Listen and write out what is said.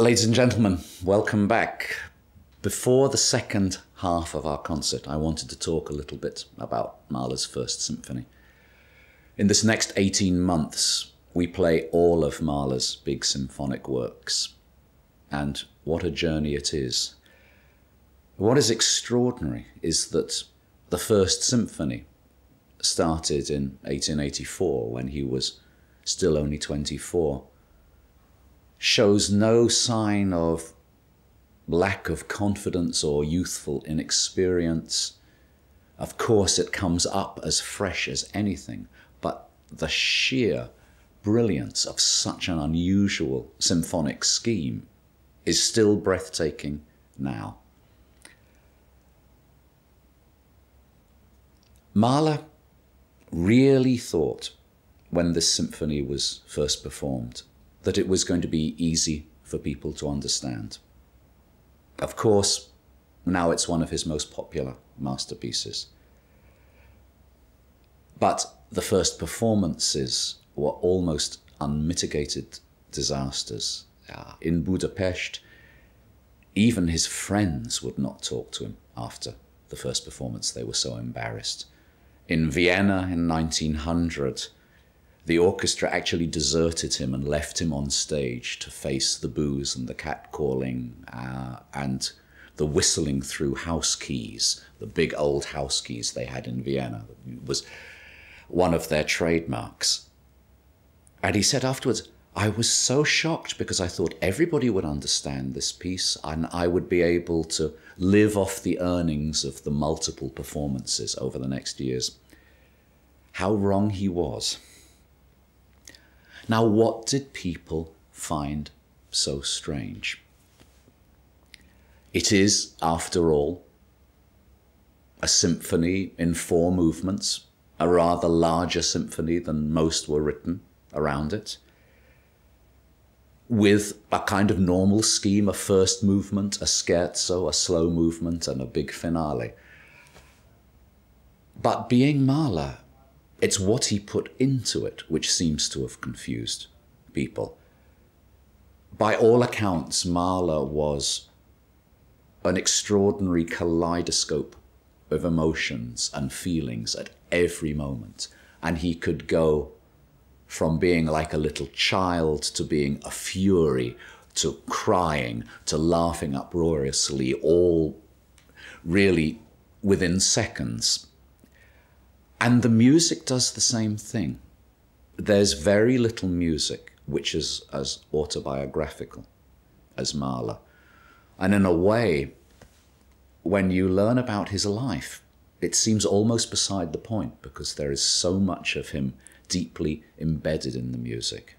Ladies and gentlemen, welcome back. Before the second half of our concert, I wanted to talk a little bit about Mahler's First Symphony. In this next 18 months, we play all of Mahler's big symphonic works. And what a journey it is. What is extraordinary is that the First Symphony started in 1884 when he was still only 24 shows no sign of lack of confidence or youthful inexperience. Of course, it comes up as fresh as anything, but the sheer brilliance of such an unusual symphonic scheme is still breathtaking now. Mahler really thought when this symphony was first performed that it was going to be easy for people to understand. Of course, now it's one of his most popular masterpieces. But the first performances were almost unmitigated disasters. Uh, in Budapest, even his friends would not talk to him after the first performance. They were so embarrassed. In Vienna in 1900, the orchestra actually deserted him and left him on stage to face the boos and the catcalling uh, and the whistling through house keys, the big old house keys they had in Vienna. It was one of their trademarks. And he said afterwards, I was so shocked because I thought everybody would understand this piece and I would be able to live off the earnings of the multiple performances over the next years. How wrong he was. Now, what did people find so strange? It is, after all, a symphony in four movements, a rather larger symphony than most were written around it, with a kind of normal scheme, a first movement, a scherzo, a slow movement, and a big finale. But being Mahler, it's what he put into it which seems to have confused people. By all accounts, Mahler was an extraordinary kaleidoscope of emotions and feelings at every moment. And he could go from being like a little child to being a fury to crying to laughing uproariously, all really within seconds. And the music does the same thing. There's very little music which is as autobiographical as Mahler. And in a way, when you learn about his life, it seems almost beside the point because there is so much of him deeply embedded in the music.